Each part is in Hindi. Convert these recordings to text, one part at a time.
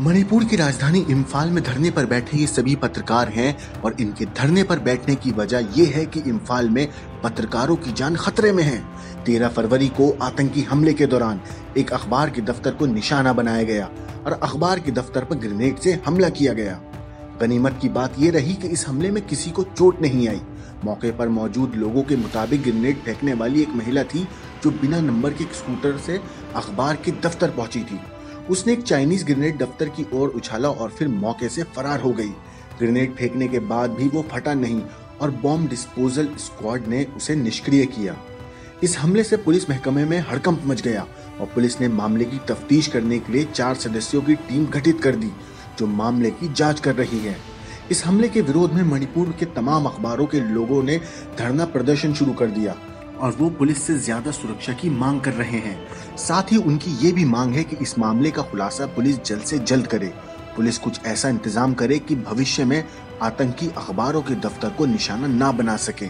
मणिपुर की राजधानी इम्फाल में धरने पर बैठे ये सभी पत्रकार हैं और इनके धरने पर बैठने की वजह यह है कि इम्फाल में पत्रकारों की जान खतरे में है। तेरह फरवरी को आतंकी हमले के दौरान एक अखबार के दफ्तर को निशाना बनाया गया और अखबार के दफ्तर पर ग्रेनेड से हमला किया गया। गनीमत की बात यह रही कि इस हमले में किसी को चोट नहीं आई। मौके पर मौजूद लोगों के मुताबिक ग्रेनेड फेंकने वाली एक महिला थी, जो बिना नंबर के स्कूटर से अखबार के दफ्तर पहुँची थी। उसने एक चाइनीज़ ग्रेनेड दफ्तर की ओर उछाला और फिर मौके से फरार हो गई। ग्रेनेड फेंकने के बाद भी वो फटा नहीं और बॉम्ब डिस्पोजल स्क्वाड ने उसे निष्क्रिय किया। इस हमले से पुलिस महकमे में हड़कंप मच गया और पुलिस ने मामले की तफ्तीश करने के लिए चार सदस्यों की टीम गठित कर दी, जो मामले की जाँच कर रही है। इस हमले के विरोध में मणिपुर के तमाम अखबारों के लोगों ने धरना प्रदर्शन शुरू कर दिया। और वो पुलिस से ज़्यादा सुरक्षा की मांग कर रहे हैं। साथ ही उनकी ये भी मांग है कि इस मामले का खुलासा पुलिस जल्द से जल्द करे। पुलिस कुछ ऐसा इंतज़ाम करे कि भविष्य में आतंकी अखबारों के दफ्तर को निशाना ना बना सके।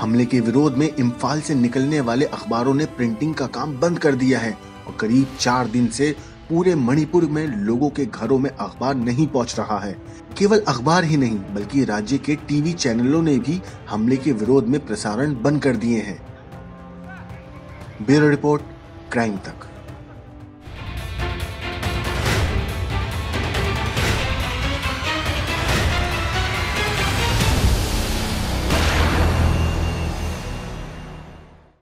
हमले के विरोध में इम्फाल से निकलने वाले अखबारों ने प्रिंटिंग का काम बंद कर दिया है और करीब चार दिन से पूरे मणिपुर में लोगों के घरों में अखबार नहीं पहुँच रहा है। केवल अखबार ही नहीं, बल्कि राज्य के टीवी चैनलों ने भी हमले के विरोध में प्रसारण बंद कर दिए हैं। ब्यूरो रिपोर्ट क्राइम तक।